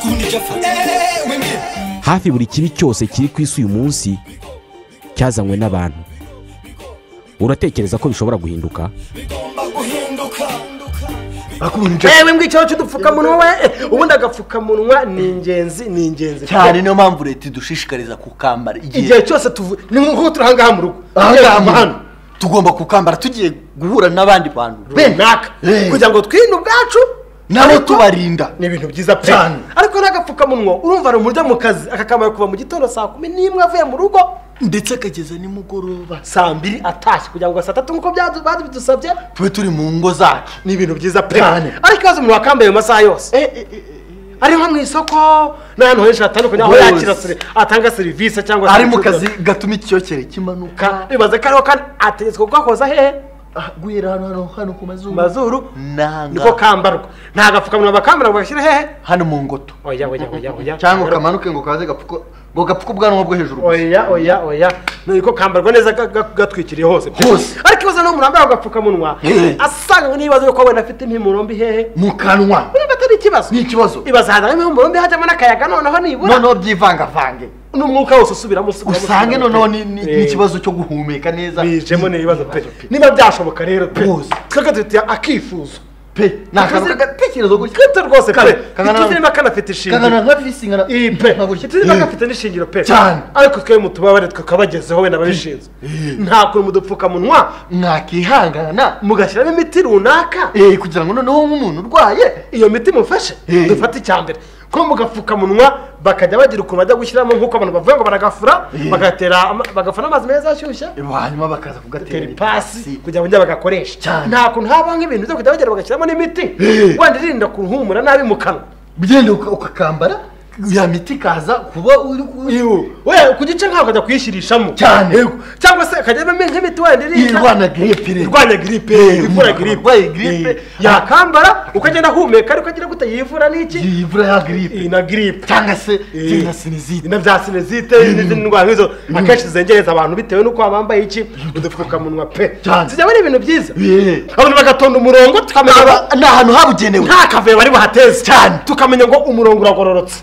ukuntu ijya afata. Hafi buri kibi cyose kiri ku isi uyu munsi cyazanywe n'abantu. Uratekereza ko bishobora guhinduka? Yewe ngicyo cy'udupfukamunwa we. Ubundi agapfukamunwa ni ingenzi ni ingenzi. Cyane niyo mpamvu leta idushishikariza kukambara. Igihe cyose tuvu ni nk'uko turi ahangaha mu rugo. Ahangaha hano. Tugomba kukambara tugiye guhura n'abandi bantu. Runaka kugira ngo twirinde ubwacu. Nabo tubarinda. ni ibintu byiza Cyane. Ariko n'agapfukamunwa urumva ari umuryo mu kazi. Akakamara kuva mu gitondo saa kumi n'imwe avuye mu rugo. Ndetse akageza nimugoroba. Saa mbiri atashye kugira ngo saa tatu nk'uko badusabye tube turi mu ngo zacu. Ni ibintu byiza pe. Ariko ikibazo umuntu wakambaye mu masaha yose. Ari nko mu isoko. N'ahantu henshi hatandukanye aho yakira atanga serivisi cyangwa se ari mu kazi gatuma icyokere kimanuka. Bibaza ko ariho kandi ategetswe kugakoza hehe guhera hano hano hano ku mazuru. Mazuru? Niko kambarwa nta gapfukamunwa bakambara ngo bagashyire hehe? Hano mu ngoto. Oya oya oya oya. Cyangwa kamanuke ngo kaze gapfuko ngo gapfuke ubwanwa bwo hejuru oya oya oya. Niko kambarwa neza ga- ga- gatwikiriye hose. Hose. ariko ikibazo n'umuntu wambaye ako gapfukamunwa Eh. asanga n'ibibazo yuko wenda afite impumuro mbi hehe. Mu kanwa. Urumva atari ikibazo? Ni ikibazo. Ibaza hazamo impumuro mbi hajyamo n'akayaga noneho nibura. Noneho byivangavange. N'umwuka wose usubiramo usange noneho pe. ni- ni Eh. cyo guhumeka neza. Bijemo n'ibibazo pe. Niba byashoboka rero pe. Dufitiye akifuzo pe. Ni akantu Tuzi- k'agatekerezo gutya twite rwose pe. Kane, kangana- ituzirimo kanafite ishingiro. kangana nka visi ngana iyi pe. Nka gutya. ituzirimo Eh. n'ishingiro pe. Cyane. ariko twe mutubabare tukabagezeho wenda ababishinzwe nta kuntu mu dupfukamunwa mwakihangana mugashyiramo imiti runaka. Eh, kugira ngo noneho nk'umuntu urwaye iyo miti mufashe. Eh. dufate icya mbere ko mu gapfukamunwa bakajya bagira ukuntu bajya gushyiramo nk'uko abantu bavuga ngo baragafura ama- bagafura n'amazi meza ashyushye. Hanyuma bakaza kugatera ipasi kugira ngo Cyane. nta kuntu habaho nk'ibintu byo kujya bagera bagashyiramo n'imiti. Eh. wenda irinda kuhumura nabi mu kanwa. Ugenda uka- ukakambara? Ya miti ikaza kuba uri ku- gice nk'aho ukajya kuyishyirishamo Cyane. Cyangwa se akajyamo nk'imiti wenda irwana giripe irwanya giripe ivura giripe yakambara ukagenda ahumeka ariko agira gute yivura n'iki yivura ya giripe na giripe cyangwa se na sinizite. Na bya sinezite n'izindi ndwara nk'izo. Akenshi zengereza abantu bitewe n'uko bambaye iki? Udupfukamunwa pe. Cyane. zijya ari ibintu byiza. Abantu bagatonda umurongo tukamenya ni ahantu habugenewe. nta kavuyo bari buhateze. Cyane. tukamenya ngo umurongo uragororotse.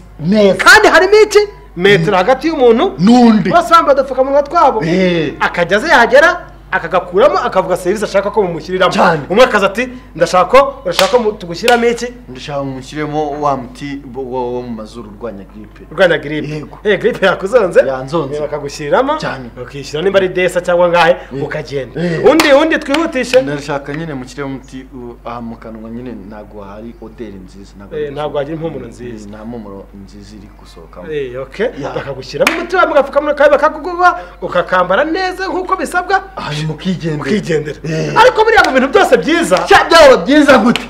Kandi harimo iki metero hagati y'umuntu n'undi. bose bambaye udupfukamunwa twabo. Eh. akajya aze yagera akagakuramo akavuga serivisi ashaka ko mumushyiriramo Cyane. umwe akaza ati ndashaka urashaka tugushyiramo iki ndashaka mushyiremo wa muti wo mu mazuru urwanya giripe urwanya giripe Yego. eh giripe yakuzonze Yanzonze. eh, bakagushyiriramo? Cyane. ukishyura nimba ari desa cyangwa ngahe ukagenda. Eh. undi undi twihutishe. Ndashaka nyine mushyiremo umuti u- aha mu kanwa nyine ntabwo hari oderi nziza Eh, ntabwo hagira impumuro nziza. nta mpumuro nziza iri gusohokamo Eh, okay. Bakagushyiramo umuti wawe mugapfukamunwa kawe bakakuguha ukakambara neza nk'uko bisabwa. Hanyuma ukigendera ukigendera Eh. ariko buriya mu bintu byose byiza. Byaba byiza gute?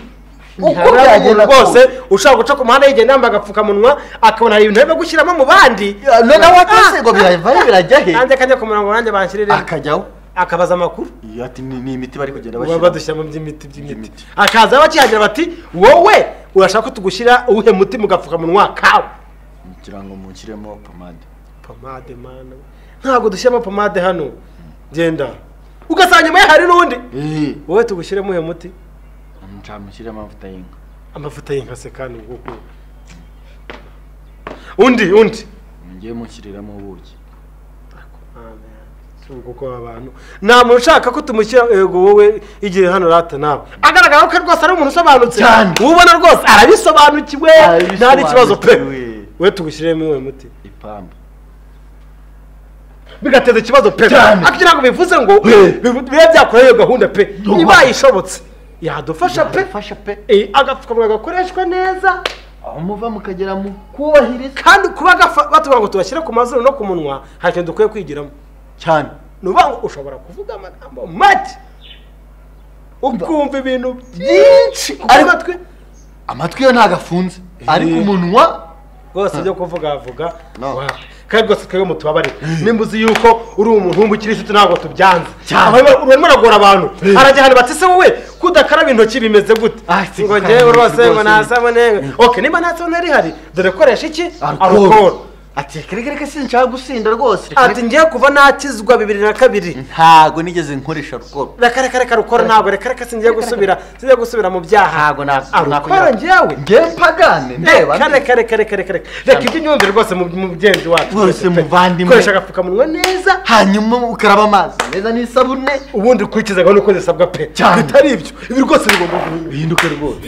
Uko byagenda rwose ushobora guca ku muhanda yigenda yambaye agapfukamunwa akabona hari ibintu arimo gushyiramo mu bandi. Noneho watese ngo biravayo birajya he nanjye kajya ku murongo nanjye banshyirire. Akajyaho akabaza amakuru. Iyo ati ni imiti bari kugenda bashyira badushyiramo by'imiti by'imiti. Akaza bakihagira bati wowe urashaka ko tugushyira uwuhe muti mu gapfukamunwa kawe? Ngo mushyiremo pomade. Pomade mana ntabwo dushyiramo pomade hano. Genda. Ugasanga nyuma ye hari n'undi. Wowe tugushyiremo uyu muti. Ncamushyiremo amavuta y'inka. Amavuta y'inkase kandi ubwo undi undi. Ngiye mushyiriramo ubuki. Kuko abantu. Nta muntu ushaka ko tumushyira yego wowe igihe hano rata nawe. Agaragara ko rwose ari umuntu usobanutse. Cyane. ubona rwose arabisobanukiwe. Nta n'ikibazo pe. We tugushyiremo uwo muti. Ipamba. Bigateza ikibazo pe. Ariko ntabwo bivuze ngo We. bibe byakora iyo gahunda pe. Niba yishobotse. Yadufasha pe. Eh, agapfukamunwa gakoreshwa neza. Aho muva mukagera mu kubahiriza. Kandi kuba batubwira ngo tubashyire ku mazuru no ku munwa nta kintu dukwiye kwigiramo. Cyane. Ni ukuvuga ngo ushobora kuvuga amagambo make. Ukumva ibintu byinshi. Ariko- matwi amatwi yo ntabwo afunze ariko umunwa? Rwose ibyo kuvuga avuga. No. Kandi rwose twebwe mutubabarire. Nimba uzi yuko uri umuntu w'umukirisitu ntabwo tubyanze. Urimo uragora abantu. Harajya ahantu bati se wowe kudakaraba intoki bimeze gute? Ah, ngo ngewe rwose ngo rwose. nta sabune ok niba nta sabune rihari? Dore koresha iki? Alcohol. Ati reka reka reka sinshaka gusinda rwose. Ati ngiye kuva nakizwa bibiri na kabiri. Ntago nigeze nkoresha rukoro. Reka reka reka rukora ntabwo. Reka reka singiye gusubira. Singiye gusubira mu byaha. Ntago na- arukora njyewe. Ngewe mpagane ndeba. reka reka reka reka reka reka reka ibyo nyumvire rwose mu mu mugenzi wacu. Rwose muvandimwe. koresha agapfukamunwa neza. Hanyuma ukaraba amazi meza n'isabune. Ubundi ukurikiza gahunda uko zisabwa pe. Cyane. bitari ibyo. Ibi rwose bigomba guhinduka rwose.